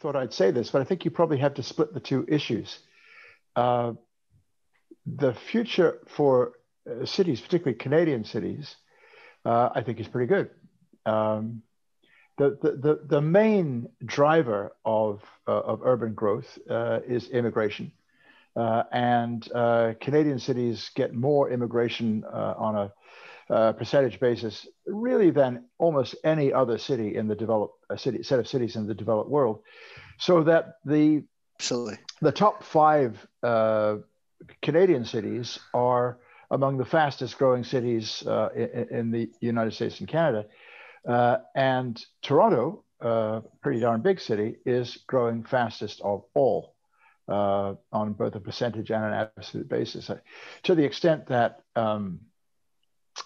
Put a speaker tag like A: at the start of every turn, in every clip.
A: thought I'd say this, but I think you probably have to split the two issues. Uh, the future for uh, cities, particularly Canadian cities, uh, I think is pretty good. Um, the, the, the, the, main driver of, uh, of urban growth uh, is immigration. Uh, and Canadian cities get more immigration on a percentage basis, really, than almost any other city in the developed city set of cities in the developed world. So that the
B: Absolutely.
A: the top five Canadian cities are among the fastest growing cities uh, in, in, the United States and Canada. Uh, and Toronto, uh, pretty darn big city, is growing fastest of all uh, on both a percentage and an absolute basis. Uh, to the extent that um,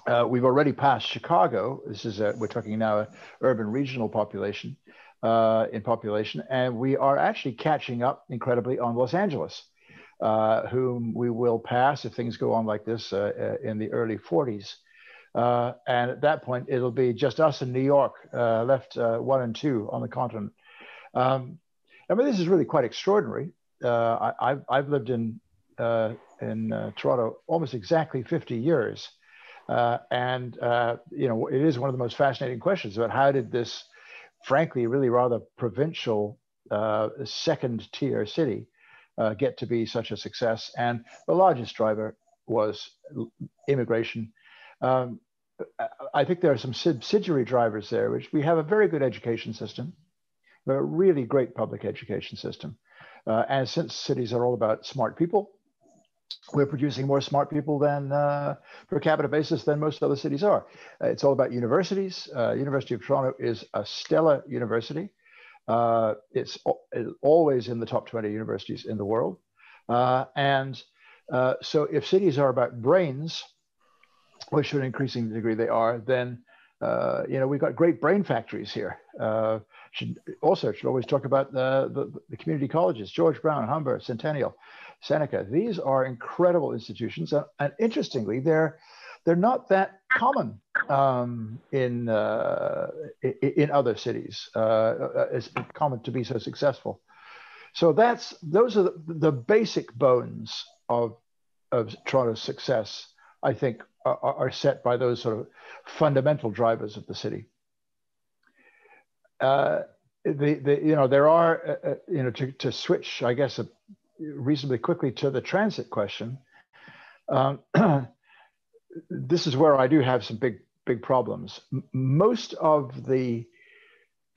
A: uh, we've already passed Chicago. This is a, we're talking now a urban regional population in population, and we are actually catching up incredibly on Los Angeles uh, whom we will pass if things go on like this uh, uh in the early 40s. Uh, and at that point, it'll be just us in New York, uh, left one and two on the continent. Um, I mean, this is really quite extraordinary. I, have lived in in Toronto almost exactly 50 years. Uh, and uh, you know it is one of the most fascinating questions about how did this frankly really rather provincial uh, second tier city uh, get to be such a success. And the largest driver was immigration. Um, I think there are some subsidiary drivers there, which we have a very good education system, a really great public education system. Uh, and since cities are all about smart people, we're producing more smart people than uh, per capita basis than most other cities are. Uh, it's all about universities. Uh, University of Toronto is a stellar university. Uh, it's, always in the top 20 universities in the world. Uh, and uh, so if cities are about brains, which to an increasing degree they are, then you know we've got great brain factories here. Should also should always talk about the, the, the, community colleges, George Brown, Humber, Centennial, Seneca. These are incredible institutions, and, and interestingly, they're they're not that common um, in, uh, in other cities. Uh, uh, it's common to be so successful. So that's those are the, the basic bones of of Toronto's success. I think are, are, set by those sort of fundamental drivers of the city. Uh, the, the, you know there are uh, uh you know to, to switch I guess reasonably quickly to the transit question. Um, this is where I do have some big big problems. M- most of the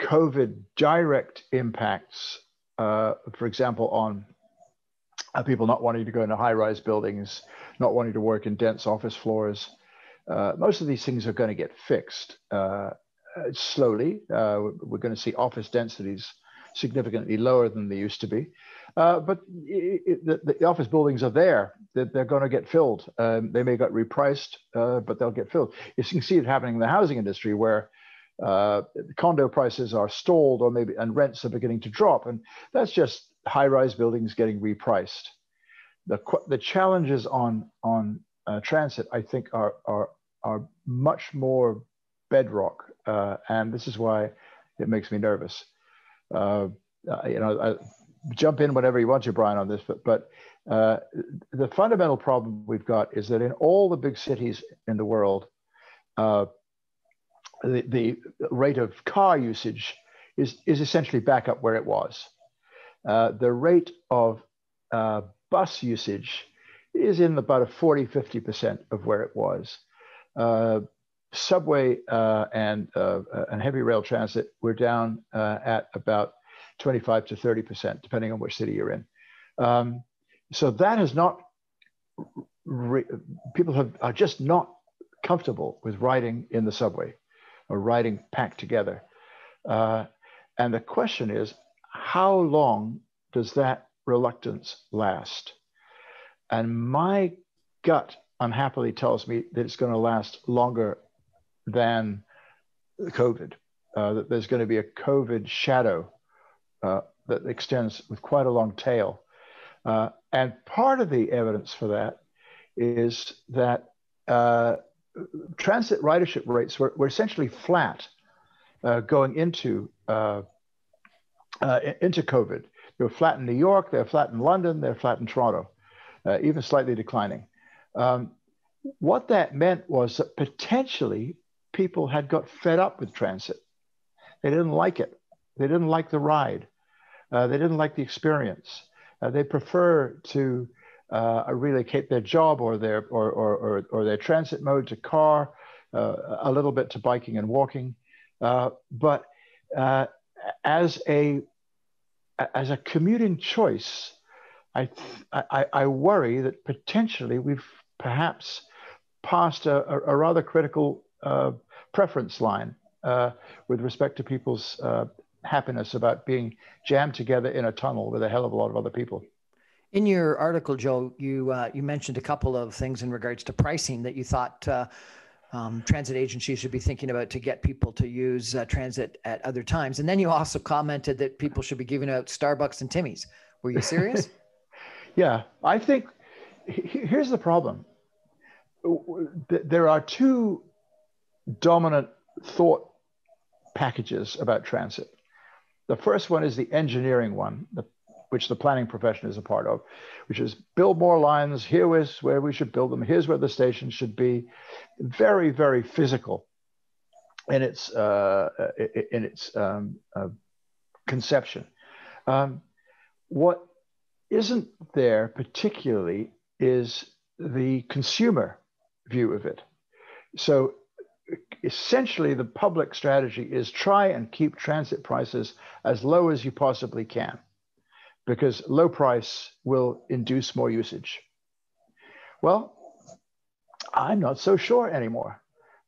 A: COVID direct impacts, uh, for example, on uh, people not wanting to go into high rise buildings, not wanting to work in dense office floors, uh, most of these things are going to get fixed uh, slowly. Uh, we're going to see office densities significantly lower than they used to be. Uh, but it, it, the, the, office buildings are there. They're, they're going to get filled. Um, they may get repriced, uh, but they'll get filled. You can see it happening in the housing industry where uh, condo prices are stalled or maybe and rents are beginning to drop. And that's just high-rise buildings getting repriced. The, the challenges on, on uh, transit, I think, are, are, are much more bedrock. Uh, and this is why it makes me nervous. Uh, you know, I, jump in whenever you want to, Brian, on this, but, but uh, the fundamental problem we've got is that in all the big cities in the world, uh, the, the, rate of car usage is, is essentially back up where it was. Uh, the rate of uh, bus usage is in about a 40, 50% of where it was. Uh, subway uh, and, and heavy rail transit, we're down at about 25 to 30%, depending on which city you're in. Um, so that is not, re- people have, are just not comfortable with riding in the subway or riding packed together. Uh, and the question is, how long does that reluctance last? And my gut unhappily tells me that it's going to last longer than COVID, uh, that there's going to be a COVID shadow uh, that extends with quite a long tail. Uh, and part of the evidence for that is that uh, transit ridership rates were, were essentially flat uh, going into uh, into COVID. They were flat in New York, they're flat in London, they're flat in Toronto, even slightly declining. Um, what that meant was that potentially people had got fed up with transit. They didn't like it. They didn't like the ride. Uh, they didn't like the experience. Uh, they prefer to uh, relocate their job or their or, or, or, or, their transit mode to car, uh, a little bit to biking and walking. Uh, but uh, as a as a commuting choice, I, I, I worry that potentially we've perhaps passed a, a rather critical preference line uh, with respect to people's uh, happiness about being jammed together in a tunnel with a hell of a lot of other people.
B: In your article, Joe, you uh, you mentioned a couple of things in regards to pricing that you thought uh, um, transit agencies should be thinking about to get people to use uh, transit at other times. And then you also commented that people should be giving out Starbucks and Timmy's. Were you serious?
A: yeah, I think here's the problem. There are two dominant thought packages about transit. The first one is the engineering one, the, which the planning profession is a part of, which is build more lines. Here is where we should build them. Here's where the station should be. Very, very physical in its uh, in its um, uh, conception. Um, what isn't there particularly is the consumer view of it. So essentially the public strategy is try and keep transit prices as low as you possibly can because low price will induce more usage. Well, I'm not so sure anymore.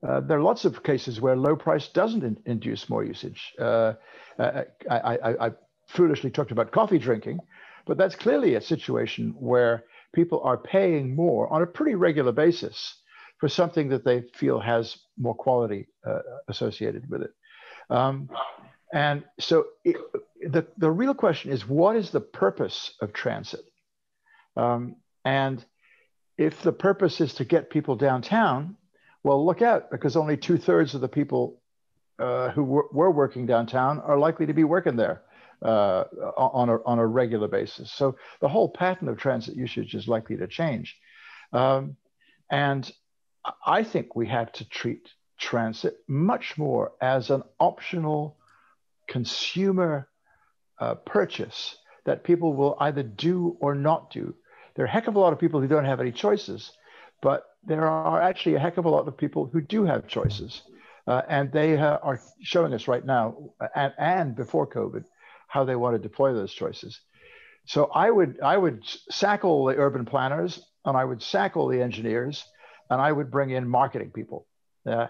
A: Uh, there are lots of cases where low price doesn't in induce more usage. Uh, I, I, I foolishly talked about coffee drinking, but that's clearly a situation where people are paying more on a pretty regular basis for something that they feel has more quality uh, associated with it. Um, and so it, the, the real question is what is the purpose of transit? Um, and if the purpose is to get people downtown, well, look out because only two thirds of the people uh, who were working downtown are likely to be working there uh, on, a, on a regular basis. So the whole pattern of transit usage is likely to change. Um, and I think we have to treat transit much more as an optional consumer uh, purchase that people will either do or not do. There are a heck of a lot of people who don't have any choices, but there are actually a heck of a lot of people who do have choices. Uh, and they uh, are showing us right now and, and before COVID how they want to deploy those choices. So I would I would sack all the urban planners and I would sack all the engineers and I would bring in marketing people. Uh,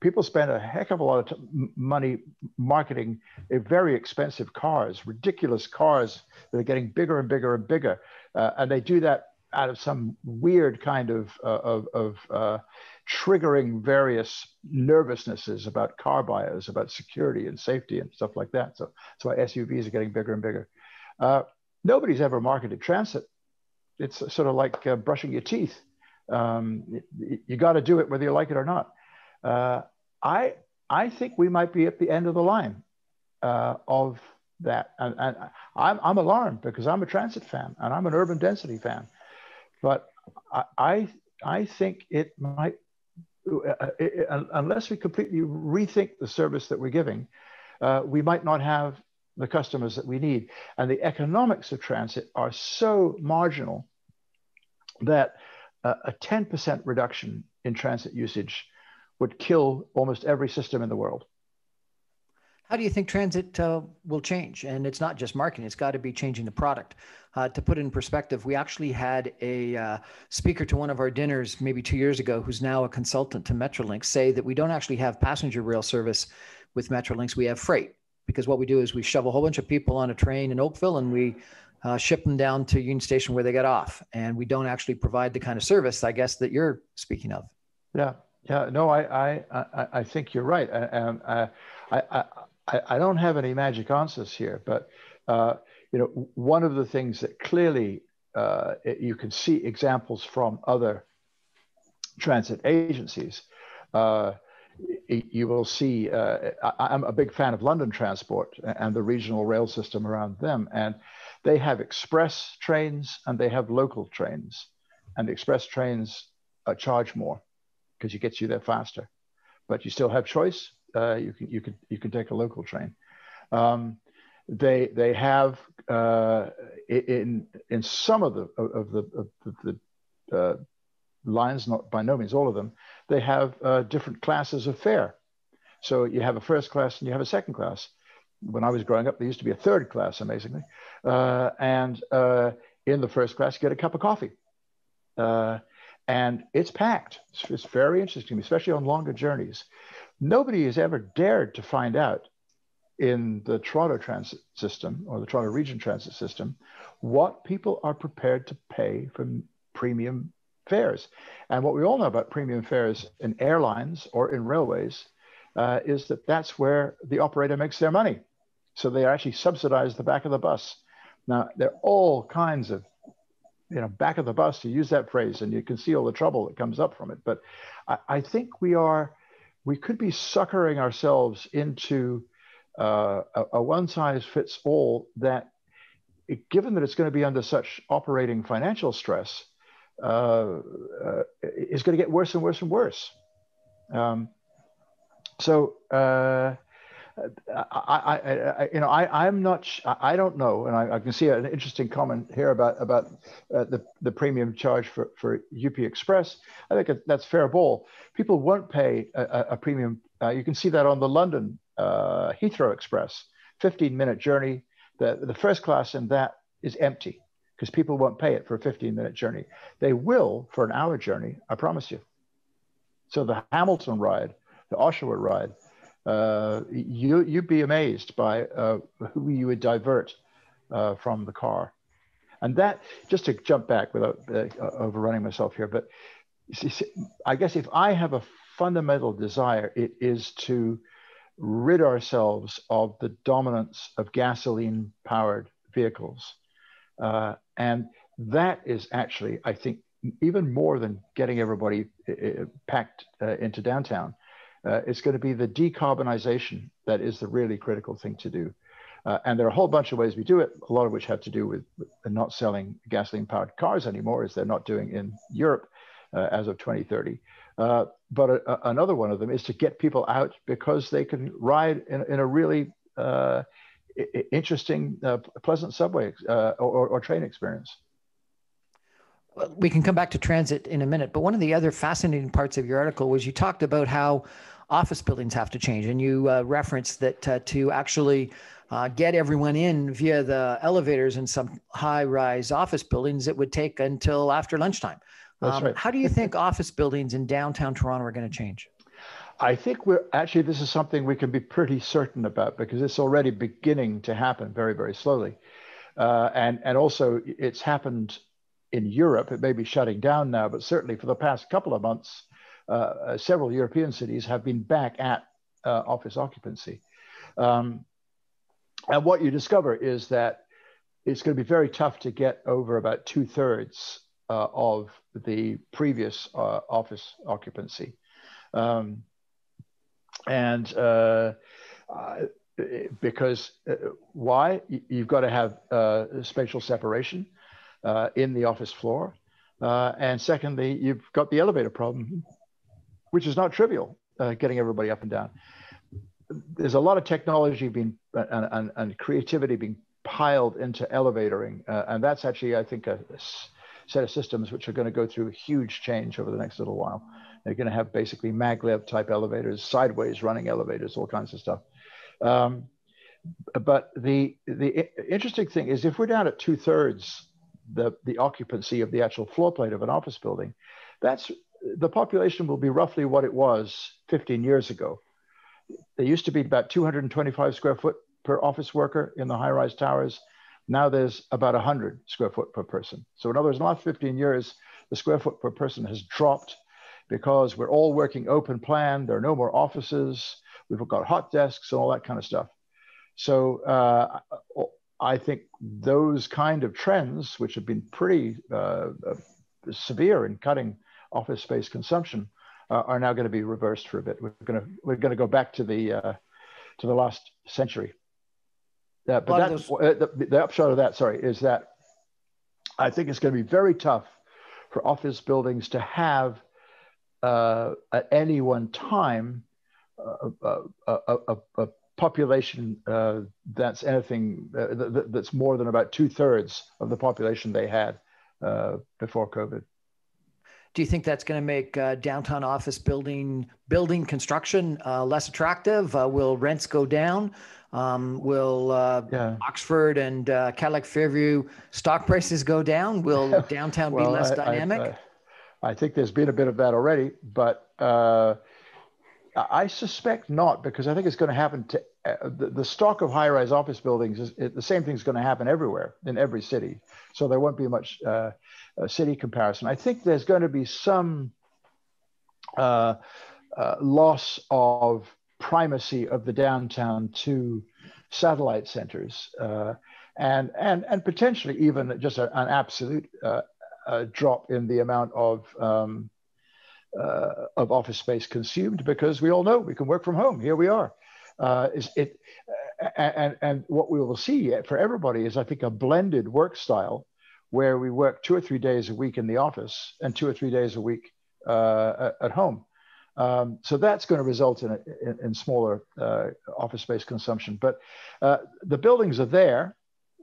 A: people spend a heck of a lot of t- money marketing very expensive cars, ridiculous cars that are getting bigger and bigger and bigger, uh, and they do that out of some weird kind of uh, of, of uh, triggering various nervousnesses about car buyers, about security and safety and stuff like that. So that's why SUVs are getting bigger and bigger. Uh, nobody's ever marketed transit. It's sort of like uh, brushing your teeth. Um, you, got to do it whether you like it or not. Uh, I I think we might be at the end of the line uh, of that, and, and I'm, I'm alarmed because I'm a transit fan and I'm an urban density fan, but I I, I think it might uh, it, unless we completely rethink the service that we're giving, uh, we might not have the customers that we need. And the economics of transit are so marginal that a 10% reduction in transit usage would kill almost every system in the world.
B: How do you think transit uh, will change? And it's not just marketing, it's got to be changing the product. Uh, to put it in perspective, we actually had a uh, speaker to one of our dinners maybe two years ago who's now a consultant to Metrolinx say that we don't actually have passenger rail service with Metrolinx, we have freight. Because what we do is we shove a whole bunch of people on a train in Oakville and we uh, ship them down to Union Station where they get off. And we don't actually provide the kind of service, I guess, that you're speaking of.
A: Yeah, yeah, no, I, I, I, I think you're right. And I, I, I, I don't have any magic answers here, but uh, you know, one of the things that clearly uh, you can see examples from other transit agencies uh, you will see. Uh, I, am a big fan of London Transport and the regional rail system around them, and they have express trains and they have local trains, and the express trains uh, charge more because it gets you there faster, but you still have choice. Uh, you can you can you can take a local train. Um, they they have uh, in in some of the of the of the uh, lines, not by no means all of them, they have uh, different classes of fare. So you have a first class and you have a second class. When I was growing up, there used to be a third class, amazingly, uh, and uh, in the first class you get a cup of coffee, uh, and it's packed. It's, it's very interesting, especially on longer journeys. Nobody has ever dared to find out in the Toronto transit system or the Toronto region transit system what people are prepared to pay for premium fares. And what we all know about premium fares in airlines or in railways uh, is that that's where the operator makes their money. So they actually subsidize the back of the bus. Now, there are all kinds of, you know, back of the bus to use that phrase, and you can see all the trouble that comes up from it. But I, I think we are, we could be suckering ourselves into uh, a, a one size fits all that, it, given that it's going to be under such operating financial stress, uh, uh, is going to get worse and worse and worse. Um, so uh, I, I, you know, I, I'm not, I don't know, and I, I can see an interesting comment here about about uh, the the premium charge for for UP Express. I think that's fair ball. People won't pay a, a premium. Uh, you can see that on the London uh, Heathrow Express, 15 minute journey. The the first class in that is empty because people won't pay it for a 15 minute journey. They will for an hour journey, I promise you. So the Hamilton ride, the Oshawa ride, uh, you, you'd be amazed by uh, who you would divert uh, from the car. And that, just to jump back without uh, overrunning myself here, but I guess if I have a fundamental desire, it is to rid ourselves of the dominance of gasoline powered vehicles. Uh, and that is actually, I think, even more than getting everybody packed into downtown. Uh, it's going to be the decarbonization that is the really critical thing to do. Uh, and there are a whole bunch of ways we do it, a lot of which have to do with, not selling gasoline powered cars anymore, as they're not doing in Europe uh, as of 2030. Uh, but a, a, another one of them is to get people out because they can ride in, in a really interesting, uh, pleasant subway uh, or, or, train experience.
B: We can come back to transit in a minute, but one of the other fascinating parts of your article was you talked about how office buildings have to change, and you uh, referenced that uh, to actually uh, get everyone in via the elevators in some high-rise office buildings, it would take until after lunchtime. Um, right. How do you think office buildings in downtown Toronto are going to change?
A: I think we're actually, this is something we can be pretty certain about because it's already beginning to happen very, very slowly. Uh, and, and also, it's happened in Europe. It may be shutting down now, but certainly for the past couple of months, uh, uh several European cities have been back at uh, office occupancy. Um, and what you discover is that it's going to be very tough to get over about two thirds uh, of the previous uh, office occupancy. Um, and uh, because why you've got to have spatial separation in the office floor uh, and secondly you've got the elevator problem which is not trivial uh, getting everybody up and down there's a lot of technology being uh, and, and, and creativity being piled into elevatoring uh, and that's actually i think a, a set of systems which are going to go through a huge change over the next little while they're going to have basically maglev type elevators, sideways running elevators, all kinds of stuff. Um, but the the interesting thing is, if we're down at two thirds the the occupancy of the actual floor plate of an office building, that's the population will be roughly what it was 15 years ago. There used to be about 225 square foot per office worker in the high rise towers. Now there's about 100 square foot per person. So, in other words, in the last 15 years, the square foot per person has dropped because we're all working open plan. There are no more offices. We've got hot desks and all that kind of stuff. So uh, I think those kind of trends, which have been pretty uh, severe in cutting office space consumption, are now going to be reversed for a bit. We're going to we're going to go back to the uh, to the last century. Uh, but that, those... Uh, the, the upshot of that, sorry, is that I think it's going to be very tough for office buildings to have uh, at any one time uh, a, a, a, population uh, that's anything uh, that's more than about two thirds of the population they had uh, before COVID.
B: Do you think that's going to make uh, downtown office building building construction uh, less attractive? Uh, will rents go down? Um, will yeah. Oxford and Cadillac Fairview stock prices go down? Will downtown well, be less I, dynamic?
A: I, I, I, think there's been a bit of that already, but I suspect not, because I think it's going to happen to uh, the, the, stock of high-rise office buildings. Is, it, the same thing is going to happen everywhere in every city, so there won't be much uh, city comparison. I think there's going to be some uh, uh, loss of primacy of the downtown to satellite centers, uh, and and and potentially even just a, an absolute uh, drop in the amount of um, of office space consumed because we all know we can work from home. Here we are. Uh, is it, and, and what we will see for everybody is, I think, a blended work style where we work two or three days a week in the office and two or three days a week uh, at home. Um, so that's going to result in, in, in smaller uh, office space consumption. But uh, the buildings are there.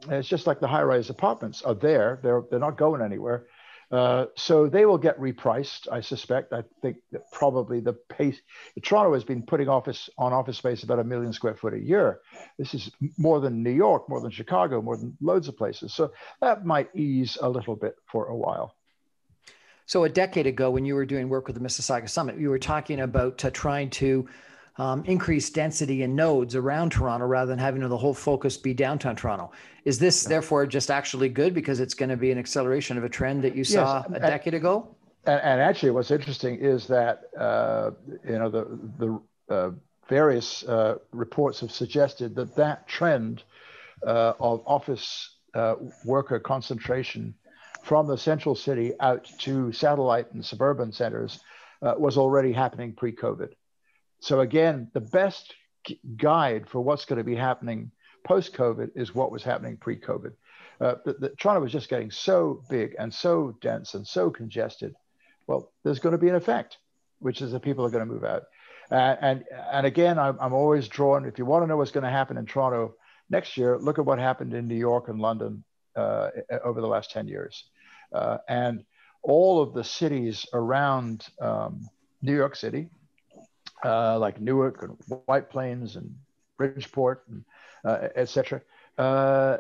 A: It's just like the high rise apartments are there. They're, they're not going anywhere. Uh, so they will get repriced, I suspect. I think that probably the pace. Toronto has been putting office on office space about a million square foot a year. This is more than New York, more than Chicago, more than loads of places. So that might ease a little bit for a while.
B: So a decade ago, when you were doing work with the Mississauga Summit, you were talking about uh, trying to um, increase density in nodes around Toronto rather than having the whole focus be downtown Toronto. Is this therefore just actually good because it's going to be an acceleration of a trend that you saw yes, a and, decade ago?
A: And, and, actually, what's interesting is that uh, you know the the uh, various uh, reports have suggested that that trend uh, of office uh, worker concentration from the central city out to satellite and suburban centers uh, was already happening pre-COVID. So again, the best guide for what's going to be happening post COVID is what was happening pre COVID. Uh, the, the, Toronto was just getting so big and so dense and so congested. Well, there's going to be an effect, which is that people are going to move out. Uh, and and again, I'm, I'm always drawn. If you want to know what's going to happen in Toronto next year, look at what happened in New York and London uh, over the last 10 years. Uh, and all of the cities around um, New York City, uh, like Newark and White Plains and Bridgeport and uh, etc. Uh,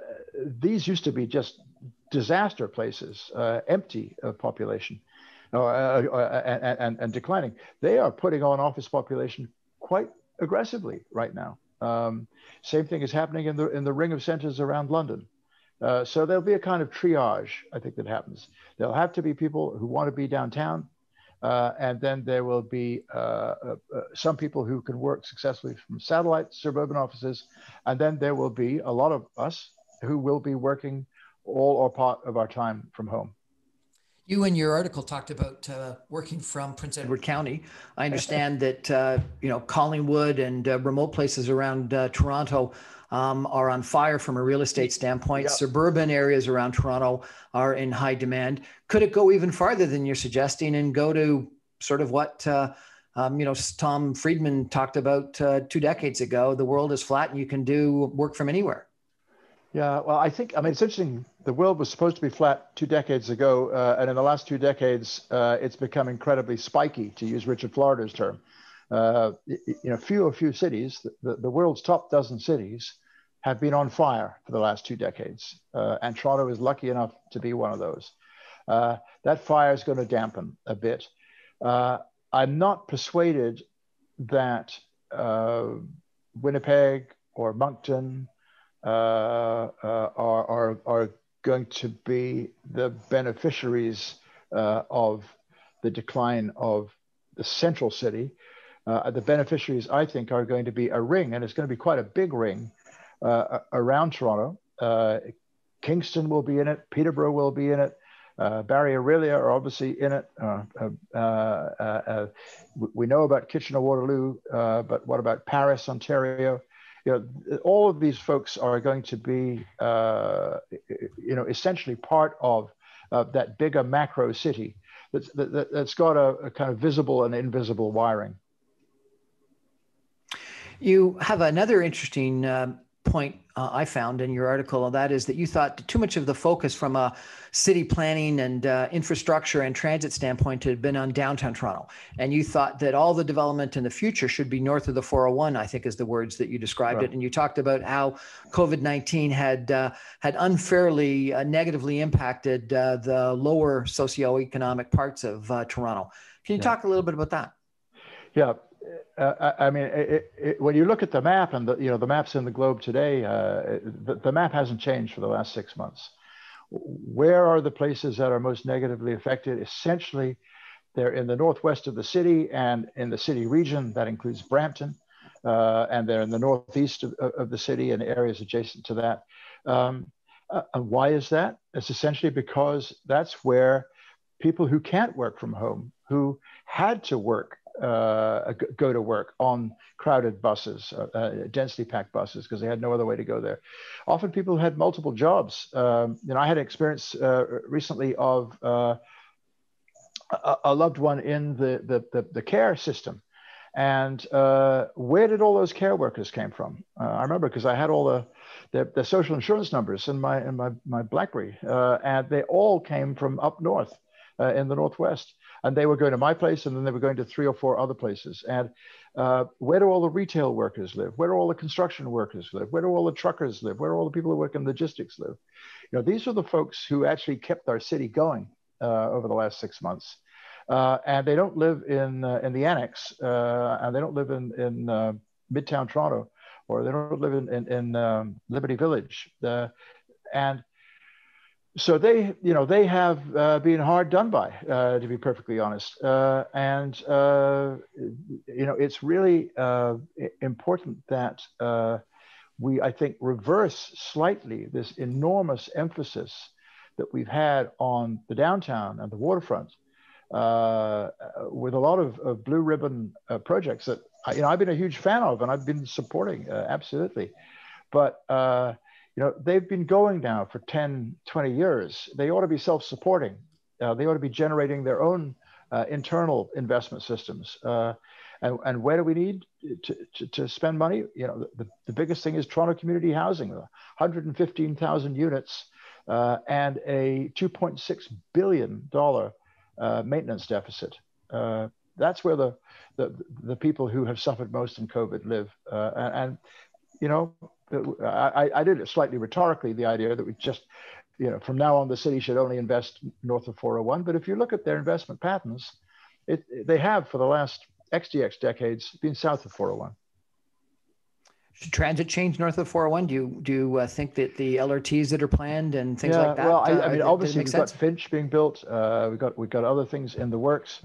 A: these used to be just disaster places, uh, empty of population, and, and, and, declining. They are putting on office population quite aggressively right now. Um, same thing is happening in the in the ring of centers around London. Uh, so there'll be a kind of triage, I think, that happens. There'll have to be people who want to be downtown, uh, and then there will be uh, uh, uh, some people who can work successfully from satellite suburban offices. And then there will be a lot of us who will be working all or part of our time from home.
B: You in your article talked about uh, working from Prince Edward County. I understand that uh, you know Collingwood and remote places around Toronto um, are on fire from a real estate standpoint. Yep. Suburban areas around Toronto are in high demand. Could it go even farther than you're suggesting and go to sort of what uh, um, you know Tom Friedman talked about uh, two decades ago? The world is flat and you can do work from anywhere.
A: Yeah, well, I think I mean it's interesting. The world was supposed to be flat two decades ago, uh, and in the last two decades, uh, it's become incredibly spiky, to use Richard Florida's term. Uh, you know, few or few cities, the, the world's top dozen cities, have been on fire for the last two decades. Uh, and Toronto is lucky enough to be one of those. Uh, that fire is going to dampen a bit. Uh, I'm not persuaded that uh, Winnipeg or Moncton uh, uh, are, are, are, going to be the beneficiaries of the decline of the central city. the beneficiaries, I think, are going to be a ring, and it's going to be quite a big ring uh, around Toronto. Uh, Kingston will be in it. Peterborough will be in it. Uh, Barrie Orillia are obviously in it. Uh, uh, uh we know about Kitchener-Waterloo, but what about Paris, Ontario? You know, all of these folks are going to be, you know, essentially part of that bigger macro city that's, that, has got a, a kind of visible and invisible wiring.
B: You have another interesting uh, point uh, I found in your article, and that is that you thought too much of the focus from a city planning and uh, infrastructure and transit standpoint had been on downtown Toronto. And you thought that all the development in the future should be north of the 401, I think is the words that you described right. it. And you talked about how COVID 19 had, uh, had unfairly uh, negatively impacted uh, the lower socioeconomic parts of uh, Toronto. Can you yeah. talk a little bit about that?
A: Yeah, uh, I mean, it, it, when you look at the map and the you know the maps in the globe today, uh, the, the, map hasn't changed for the last six months. Where are the places that are most negatively affected? Essentially, they're in the northwest of the city and in the city region. That includes Brampton, uh, and they're in the northeast of, of, the city and areas adjacent to that. Um, uh, why is that? It's essentially because that's where people who can't work from home, who had to work uh, go to work on crowded buses, uh, uh, densely packed buses, because they had no other way to go there. Often people had multiple jobs. Um, you know, I had an experience uh, recently of uh, a, a, loved one in the, the, the, the care system. And uh, where did all those care workers came from? I remember because I had all the, the, the, social insurance numbers in my, in my, my BlackBerry, and they all came from up north in the Northwest and they were going to my place and then they were going to three or four other places. And uh, where do all the retail workers live? Where do all the construction workers live? Where do all the truckers live? Where do all the people who work in logistics live? You know these are the folks who actually kept our city going uh, over the last six months. Uh, and they don't live in uh, in the annex uh, and they don't live in in uh, midtown toronto or they don't live in in, in um, liberty village. And so they, you know, they have uh, been hard done by, uh, to be perfectly honest. Uh, and uh, you know, it's really uh, important that uh, we, I think, reverse slightly this enormous emphasis that we've had on the downtown and the waterfront, with a lot of, of blue ribbon projects that you know I've been a huge fan of and I've been supporting absolutely, but you know, they've been going now for 10, 20 years. They ought to be self-supporting. Uh, they ought to be generating their own uh, internal investment systems. Uh, and, and where do we need to, to, to spend money? You know, the, the biggest thing is Toronto community housing, 115,000 units uh, and a $2.6 billion uh, maintenance deficit. Uh, that's where the, the, the people who have suffered most in COVID live. and, and you know, I, I did it slightly rhetorically, the idea that we just, you know, from now on the city should only invest north of 401. But if you look at their investment patterns, it, they have for the last XDX decades been south of 401.
B: Should transit change north of 401? Do you do you uh, think that the LRTs that are planned and things
A: yeah,
B: like that?
A: Well, I, uh, I mean, obviously we've sense? got Finch being built. Uh, we've got we've got other things in the works.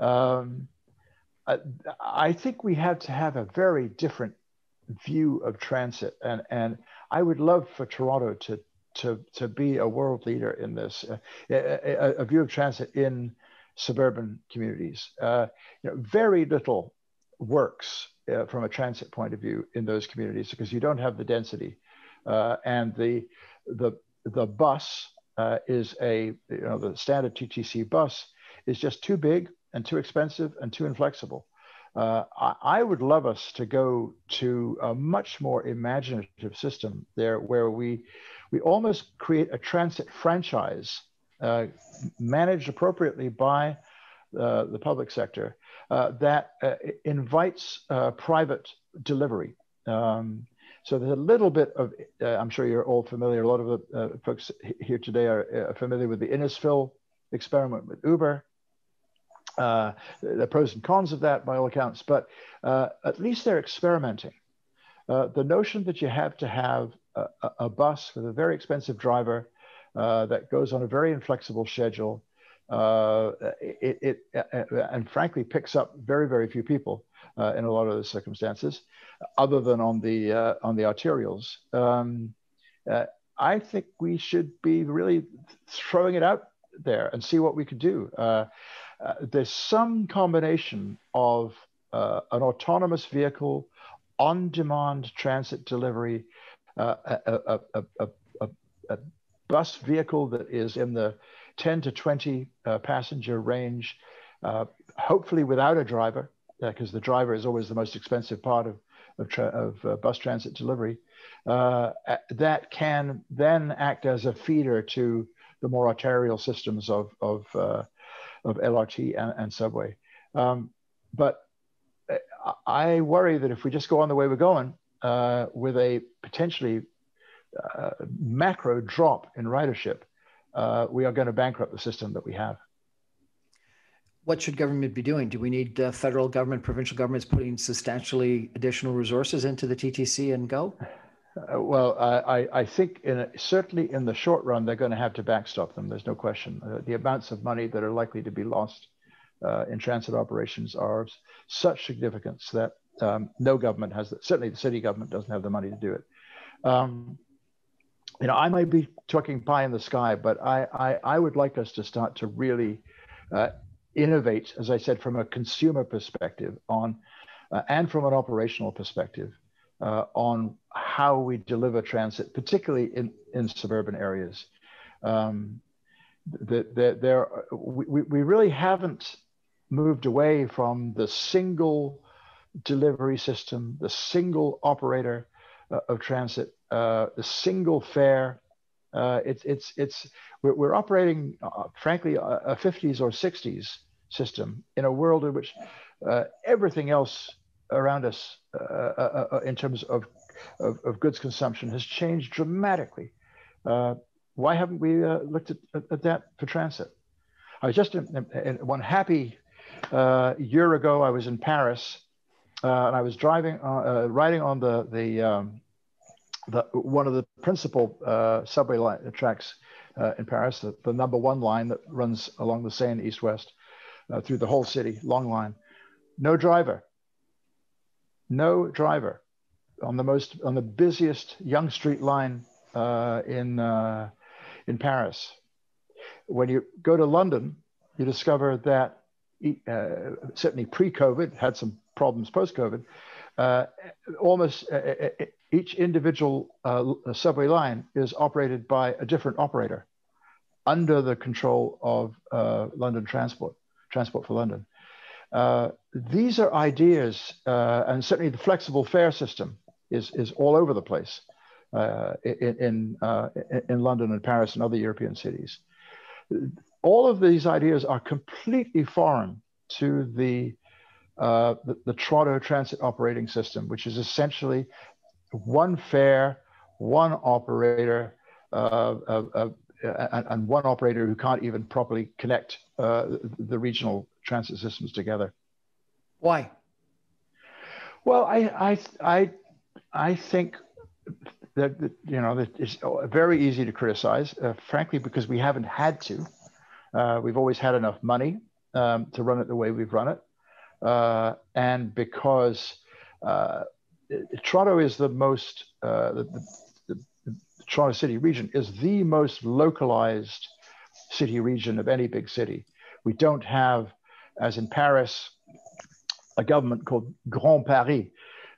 A: Um, I, I think we have to have a very different view of transit. And, and I would love for Toronto to, to, to be a world leader in this, uh, a, a, view of transit in suburban communities. Uh, you know, very little works uh, from a transit point of view in those communities because you don't have the density. Uh, and the, the, the bus uh, is a, you know, the standard TTC bus is just too big and too expensive and too inflexible. Uh, I, would love us to go to a much more imaginative system there where we, we almost create a transit franchise uh, managed appropriately by uh, the public sector uh, that uh, invites uh, private delivery. Um, so there's a little bit of, I'm sure you're all familiar, a lot of the folks here today are familiar with the Innisfil experiment with Uber uh, the pros and cons of that by all accounts, but uh, at least they're experimenting. Uh, the notion that you have to have a, a bus with a very expensive driver uh, that goes on a very inflexible schedule, uh, it, it and frankly picks up very very few people in a lot of the circumstances, other than on the on the arterials. Um, I think we should be really throwing it out there and see what we could do. Uh, uh, there's some combination of uh, an autonomous vehicle, on-demand transit delivery, uh, a, a, a, a, bus vehicle that is in the 10 to 20 uh, passenger range, uh, hopefully without a driver, because the driver is always the most expensive part of, of, tra- of bus transit delivery. that can then act as a feeder to the more arterial systems of, of of LRT and, and subway. Um, but uh, I worry that if we just go on the way we're going uh, with a potentially uh, macro drop in ridership, uh, we are going to bankrupt the system that we have.
B: What should government be doing? Do we need uh, federal government, provincial governments putting substantially additional resources into the TTC and go?
A: Uh, well, I, I think in a, certainly in the short run, they're going to have to backstop them. There's no question. Uh, the amounts of money that are likely to be lost uh, in transit operations are of such significance that um, no government has, the, certainly the city government doesn't have the money to do it. Um, you know, I might be talking pie in the sky, but I, I, I would like us to start to really uh, innovate, as I said, from a consumer perspective on, uh, and from an operational perspective uh, on how we deliver transit, particularly in, in suburban areas. Um, the, there, we, we really haven't moved away from the single delivery system, the single operator uh, of transit, uh, the single fare. Uh, it's it's it's we're, we're operating, uh, frankly, a, a, 50s or 60s system in a world in which uh, everything else around us uh, uh, uh, in terms of, of, of, goods consumption has changed dramatically. why haven't we looked at, at, that for transit? I was just in, in one happy year ago. I was in Paris, and I was driving, riding on the the, um, the one of the principal subway line, tracks uh, in Paris, the, the, number one line that runs along the Seine east west uh, through the whole city, long line. No driver no driver on the most on the busiest Yonge Street line uh, in uh, in Paris. When you go to London, you discover that uh, certainly pre-COVID had some problems post-COVID. Uh, almost uh, uh, each individual subway line is operated by a different operator under the control of London Transport, Transport for London. Uh, these are ideas, uh, and certainly the flexible fare system is, is all over the place uh, in, in, uh, in, London and Paris and other European cities. All of these ideas are completely foreign to the, uh, the, the, Toronto Transit Operating System, which is essentially one fare, one operator, and, and, one operator who can't even properly connect the regional transit systems together.
B: Why?
A: Well, I I I I think that, that you know that it's very easy to criticize, uh, frankly, because we haven't had to. Uh, we've always had enough money um, to run it the way we've run it, uh, and because uh, Toronto is the most uh, the, the, the Toronto City region is the most localized city region of any big city. We don't have as in Paris, a government called Grand Paris.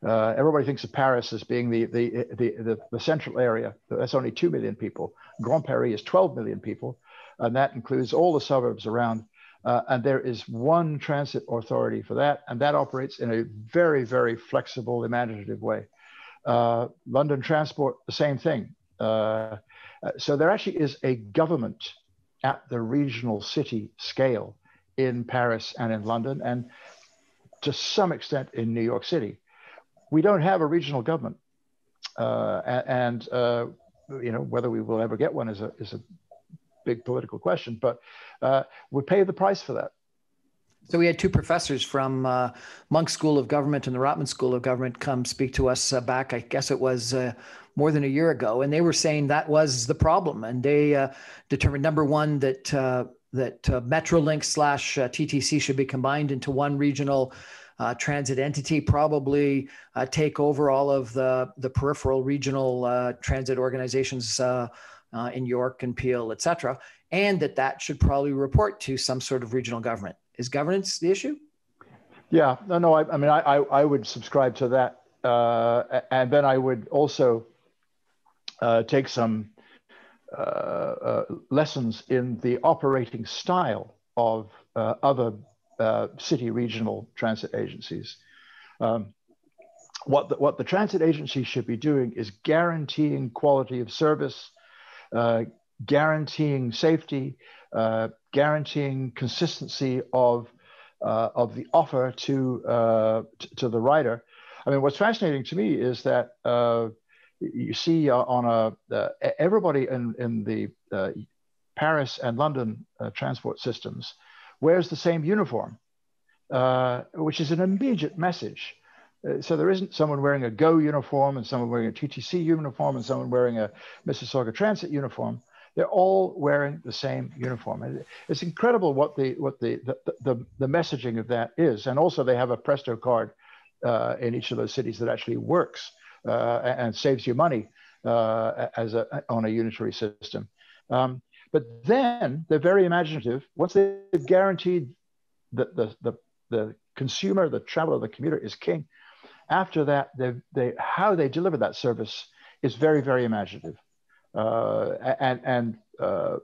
A: Uh, everybody thinks of Paris as being the, the, the, the, the central area. That's only 2 million people. Grand Paris is 12 million people, and that includes all the suburbs around. Uh, and there is one transit authority for that, and that operates in a very, very flexible, imaginative way. Uh, London Transport, the same thing. Uh, so there actually is a government at the regional city scale in Paris and in London, and to some extent in New York City. We don't have a regional government, uh, and uh, you know whether we will ever get one is a is a big political question. But uh, we pay the price for that.
B: So we had two professors from uh, Munk School of Government and the Rotman School of Government come speak to us uh, back. I guess it was uh, more than a year ago, and they were saying that was the problem, and they uh, determined number one that uh, that uh, Metrolinx slash uh, TTC should be combined into one regional uh, transit entity, probably uh, take over all of the, the peripheral regional uh, transit organizations uh, in York and Peel, et cetera. and that that should probably report to some sort of regional government. Is governance the issue?
A: Yeah, no, no. I, I mean, I, I, would subscribe to that, and then I would also take some lessons in the operating style of uh, other uh, city regional transit agencies. Um, what the, what the transit agency should be doing is guaranteeing quality of service, guaranteeing safety, guaranteeing consistency of uh, of the offer to, uh, to the rider. I mean, what's fascinating to me is that uh, you see on a uh, everybody in in the uh, Paris and London uh, transport systems wears the same uniform, which is an immediate message. So there isn't someone wearing a Go uniform and someone wearing a TTC uniform and someone wearing a Mississauga Transit uniform. They're all wearing the same uniform. It's incredible what the what the the, the, the messaging of that is. And also they have a Presto card uh, in each of those cities that actually works and saves you money uh, as a on a unitary system. Um, but then they're very imaginative. Once they've guaranteed that the, the, the consumer, the traveler, the commuter is king, after that, they, they, how they deliver that service is very, very imaginative. Uh, and and uh,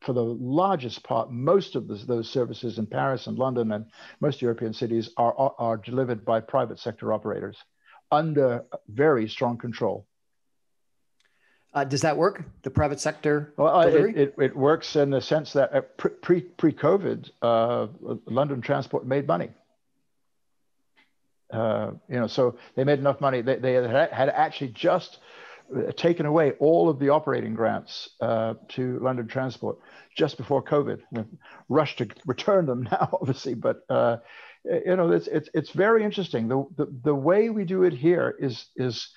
A: for the largest part, most of those services in Paris and London and most European cities are, are, are delivered by private sector operators under very strong control.
B: Uh, does that work? The private sector
A: well, it, it, it, works in the sense that uh, pre pre COVID, uh, London Transport made money. Uh, you know, so they made enough money. They, they had actually just taken away all of the operating grants uh, to London Transport just before COVID. We rushed to return them now, obviously, but uh, you know it's, it's it's very interesting. The, the the way we do it here is is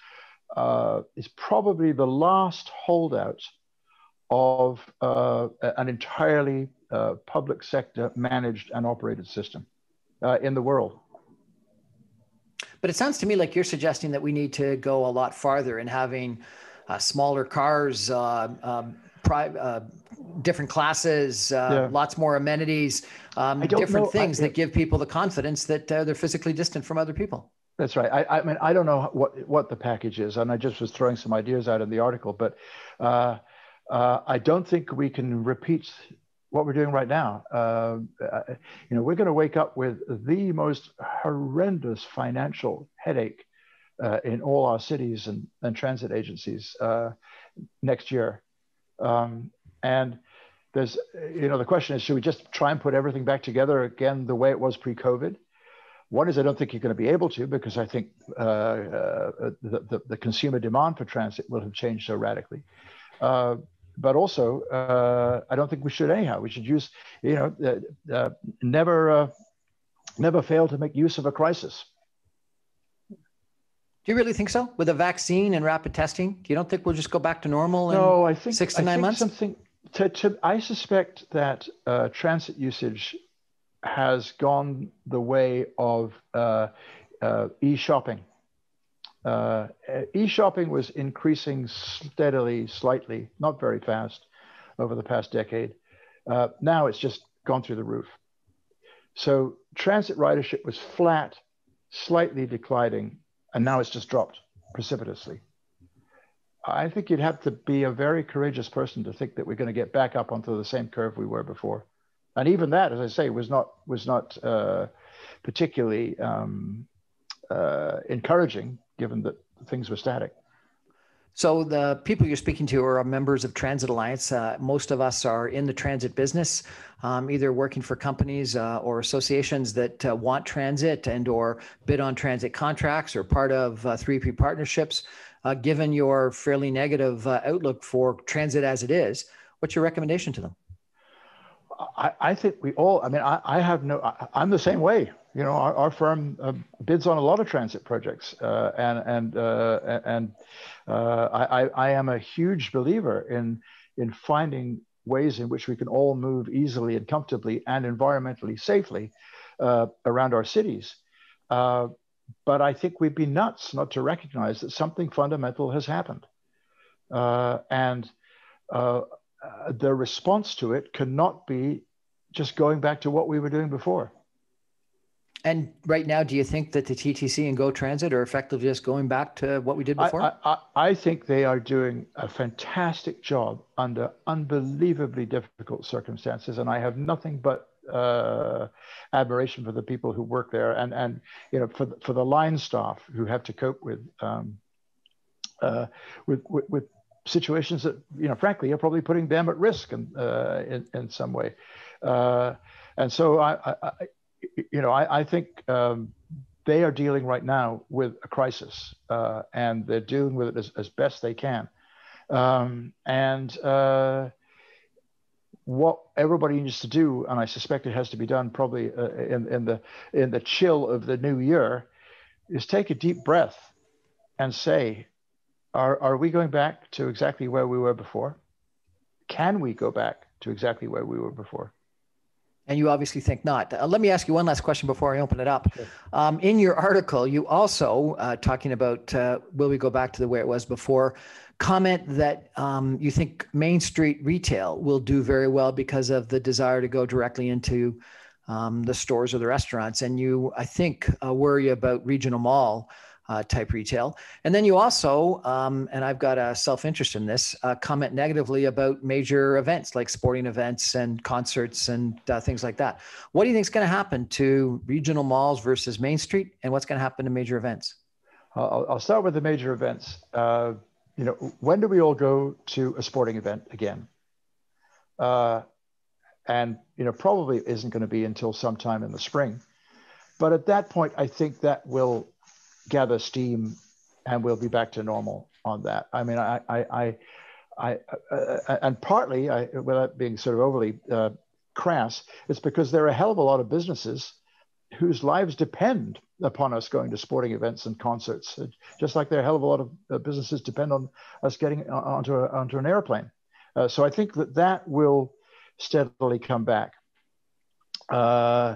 A: uh, is probably the last holdout of uh, an entirely uh, public sector managed and operated system uh, in the world.
B: But it sounds to me like you're suggesting that we need to go a lot farther in having uh, smaller cars, uh, um, pri- uh, different classes, uh, yeah. lots more amenities, um, different know, things I, that give people the confidence that uh, they're physically distant from other people.
A: That's right. I, I, mean, I don't know what what the package is, and I just was throwing some ideas out in the article, but uh, I don't think we can repeat what we're doing right now. Uh, uh, you know, we're going to wake up with the most horrendous financial headache uh, in all our cities and, and transit agencies uh, next year. Um, and there's, you know, the question is, should we just try and put everything back together again the way it was pre-COVID? One is I don't think you're going to be able to because I think uh, uh, the, the, the, consumer demand for transit will have changed so radically but also uh, I don't think we should anyhow. We should use, you know, uh, uh, never uh, never fail to make use of a crisis.
B: Do you really think so? With a vaccine and rapid testing, you don't think we'll just go back to normal in
A: no, I think,
B: six to I nine months?
A: Something to, to, I suspect that uh, transit usage has gone the way of uh, e-shopping. Uh, e-shopping was increasing steadily, slightly, not very fast, over the past decade. Uh, now it's just gone through the roof. So transit ridership was flat, slightly declining, and now it's just dropped precipitously. I think you'd have to be a very courageous person to think that we're going to get back up onto the same curve we were before. And even that, as I say, was not was not uh, particularly um, uh, encouraging given that things were static.
B: So the people you're speaking to are members of Transit Alliance. Uh, most of us are in the transit business, um, either working for companies uh, or associations that uh, want transit and or bid on transit contracts or part of 3P uh, partnerships. Uh, given your fairly negative uh, outlook for transit as it is, what's your recommendation to them?
A: I, I think we all. I mean, I, I have no. I, am the same way you know, our, our firm uh, bids on a lot of transit projects, uh, and and uh, and uh, I, I am a huge believer in in finding ways in which we can all move easily and comfortably and environmentally safely uh, around our cities. Uh, but I think we'd be nuts not to recognize that something fundamental has happened, and the response to it cannot be just going back to what we were doing before.
B: And right now, do you think that the TTC and Go Transit are effectively just going back to what we did before?
A: I, I, I think they are doing a fantastic job under unbelievably difficult circumstances, and I have nothing but uh, admiration for the people who work there, and and you know for the, for the line staff who have to cope with um, uh, with, with, with situations that you know frankly are probably putting them at risk in uh, in, in some way. Uh, and so I, I, you know, I, I think um, they are dealing right now with a crisis, uh, and they're dealing with it as, as best they can. Um, and uh, what everybody needs to do, and I suspect it has to be done probably uh, in, in the in the chill of the new year, is take a deep breath and say, are, are we going back to exactly where we were before? Can we go back to exactly where we were before?
B: And you obviously think not. Uh, let me ask you one last question before I open it up. Sure. Um, in your article, you also, uh, talking about uh, will we go back to the way it was before, comment that um, you think Main Street retail will do very well because of the desire to go directly into um, the stores or the restaurants. And you, I think, uh, worry about regional mall uh, type retail. And then you also, um, and I've got a self interest in this, uh, comment negatively about major events like sporting events and concerts and uh, things like that. What do you think is going to happen to regional malls versus Main Street, and what's going to happen to major events?
A: I'll, I'll start with the major events. Uh, you know, when do we all go to a sporting event again? Uh, and you know, probably isn't going to be until sometime in the spring. But at that point, I think that will gather steam and we'll be back to normal on that. I mean, I, I, I, I uh, uh, and partly, I, without being sort of overly uh, crass, it's because there are a hell of a lot of businesses whose lives depend upon us going to sporting events and concerts, just like there are a hell of a lot of uh, businesses depend on us getting onto, a, onto an airplane. Uh, so I think that that will steadily come back. Uh,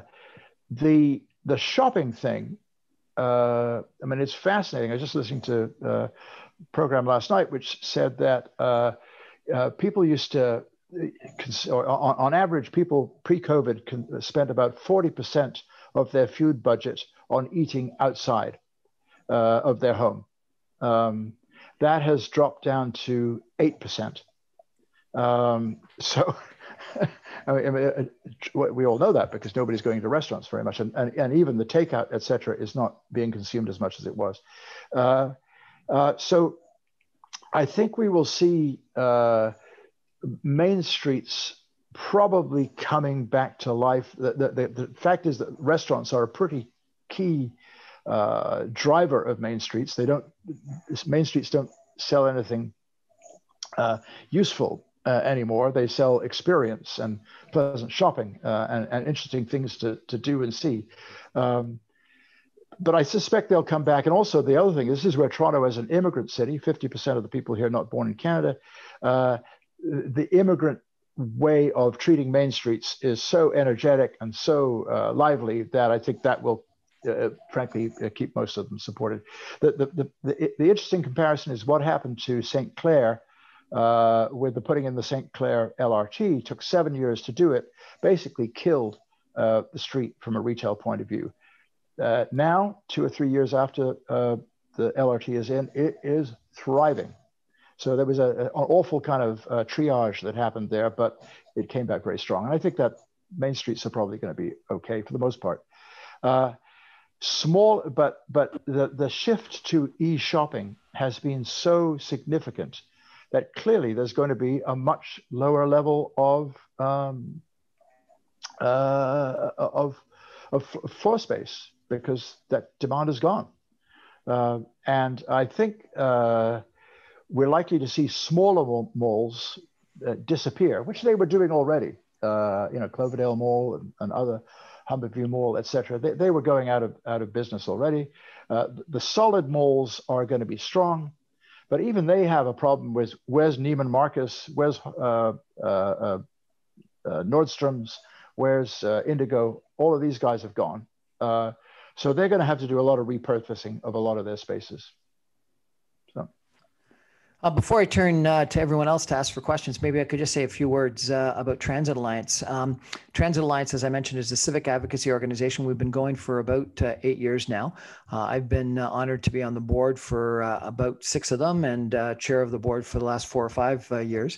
A: the the shopping thing uh, I mean, it's fascinating. I was just listening to a program last night which said that uh, uh, people used to, on, on, average, people pre-COVID spent about 40% of their food budget on eating outside uh, of their home. Um, that has dropped down to 8%. Um, so I mean, I mean, uh, we all know that because nobody's going to restaurants very much, and, and, and even the takeout, et cetera, is not being consumed as much as it was. Uh, uh, so I think we will see uh, main streets probably coming back to life. The, the, the, the fact is that restaurants are a pretty key uh, driver of main streets. They don't, main streets don't sell anything uh, useful uh, anymore. They sell experience and pleasant shopping uh, and, and, interesting things to, to do and see. Um, but I suspect they'll come back. And also, the other thing this is where Toronto is an immigrant city 50% of the people here not born in Canada. Uh, the immigrant way of treating main streets is so energetic and so uh, lively that I think that will uh, frankly, uh, keep most of them supported. The, the, the, the, the interesting comparison is what happened to St. Clair uh, with the putting in the St. Clair LRT, took seven years to do it, basically killed uh, the street from a retail point of view. Uh, now, two or three years after uh, the LRT is in, it is thriving. So there was a, an awful kind of uh, triage that happened there, but it came back very strong. And I think that main streets are probably going to be okay for the most part. Uh, small, but but the the shift to e-shopping has been so significant that clearly there's going to be a much lower level of um, uh, of of floor space because that demand is gone. Uh, and I think uh, we're likely to see smaller malls uh, disappear, which they were doing already. Uh, you know, Cloverdale Mall and, and other Humberview Mall, etc. They, they were going out of out of business already. Uh, the solid malls are going to be strong. But even they have a problem with where's Neiman Marcus, where's uh, uh, uh, uh Nordstrom's, where's uh, Indigo. All of these guys have gone. So they're going to have to do a lot of repurposing of a lot of their spaces.
B: Uh, before I turn uh, to everyone else to ask for questions, maybe I could just say a few words uh, about Transit Alliance. Um, Transit Alliance, as I mentioned, is a civic advocacy organization. We've been going for about uh, eight years now. Uh, I've been uh, honored to be on the board for about six of them and chair of the board for the last four or five years.